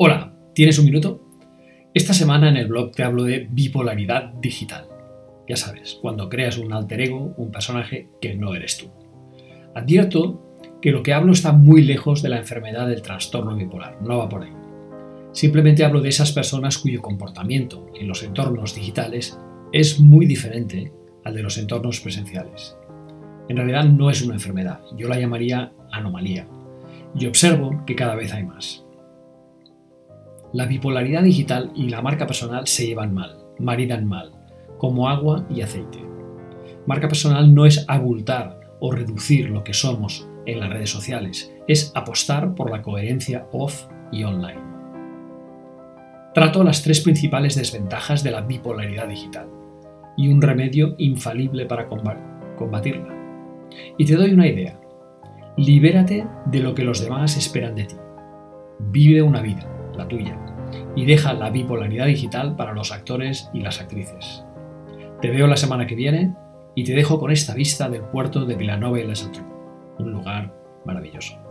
Hola, ¿tienes un minuto? Esta semana en el blog te hablo de bipolaridad digital. Ya sabes, cuando creas un alter ego, un personaje que no eres tú. Advierto que lo que hablo está muy lejos de la enfermedad del trastorno bipolar, no va por ahí. Simplemente hablo de esas personas cuyo comportamiento en los entornos digitales es muy diferente al de los entornos presenciales. En realidad no es una enfermedad, yo la llamaría anomalía, y observo que cada vez hay más. La bipolaridad digital y la marca personal se llevan mal, maridan mal, como agua y aceite. Marca personal no es abultar o reducir lo que somos en las redes sociales, es apostar por la coherencia off y online. Trato las tres principales desventajas de la bipolaridad digital y un remedio infalible para combatirla. Y te doy una idea. Libérate de lo que los demás esperan de ti. Vive una vida la tuya, y deja la bipolaridad digital para los actores y las actrices. Te veo la semana que viene y te dejo con esta vista del puerto de Villanova y la un lugar maravilloso.